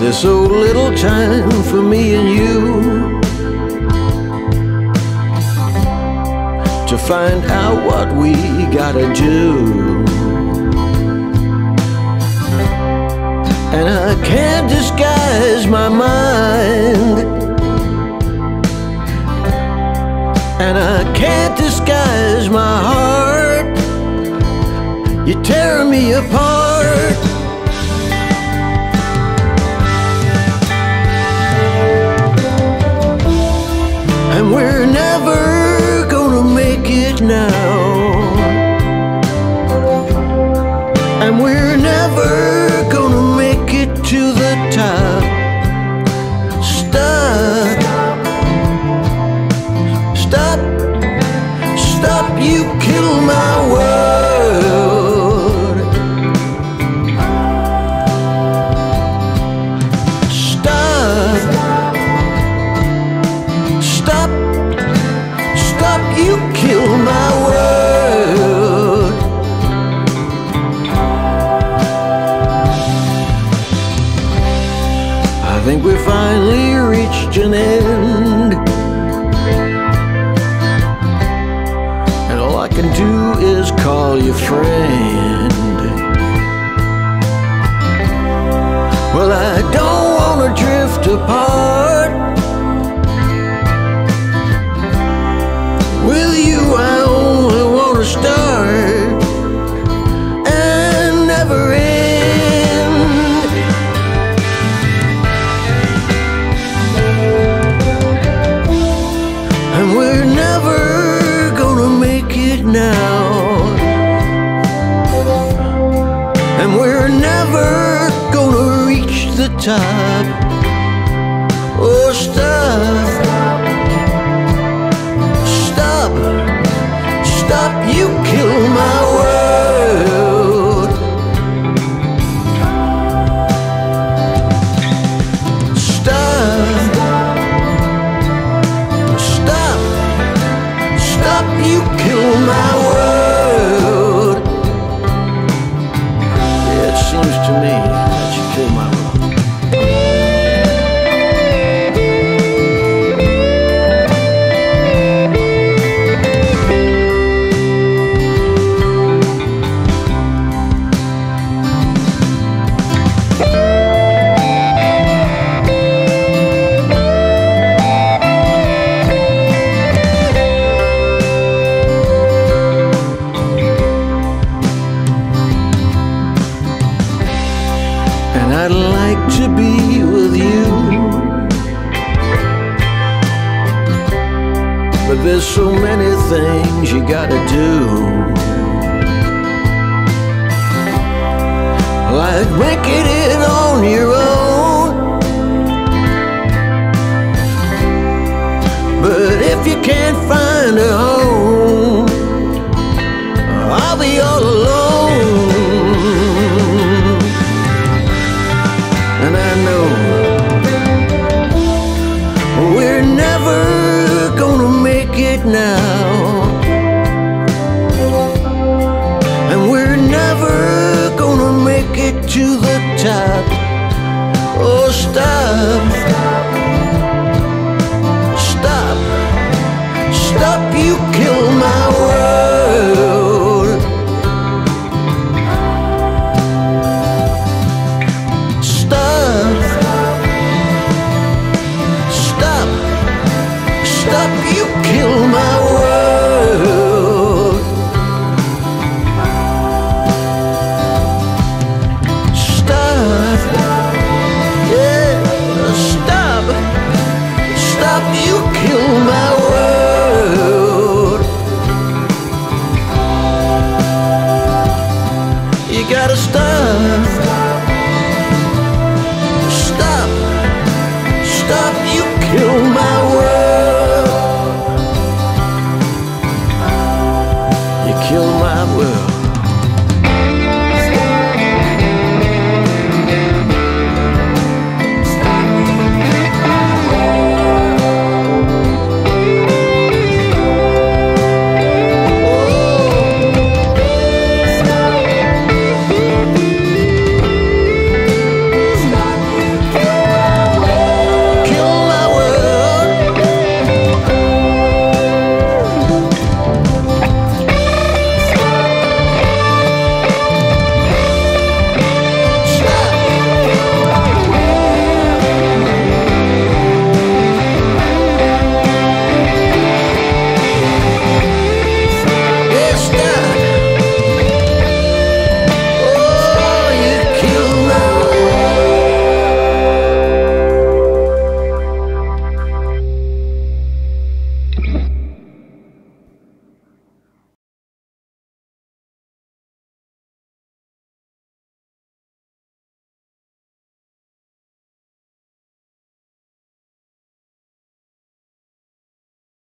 There's so little time for me and you to find out what we gotta do. And I can't disguise my mind. And I can't disguise my heart. You tear me apart. We're never gonna make it now. And we're never an end. And all I can do is call you friend. Well, I don't wanna drift apart. With you, شب اشتر so many things you gotta do. Like making it on your gotta stop.